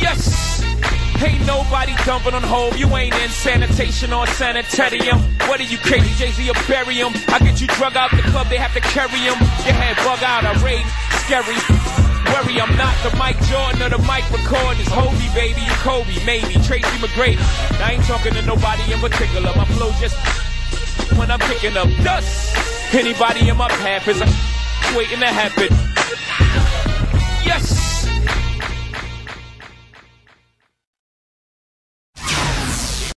Yes. Ain't nobody dumping on hold. You ain't in sanitation or sanitarium. What are you crazy, Jay-Z or bury him? I get you drug out the club, they have to carry him. Your head bug out, I rage, scary. Worry, I'm not the Mike Jordan or the Mike record. It's Hobie, baby, you Kobe, maybe Tracy McGrady. I ain't talking to nobody in particular. My flow just when I'm picking up dust. Anybody in my path is a waiting to happen.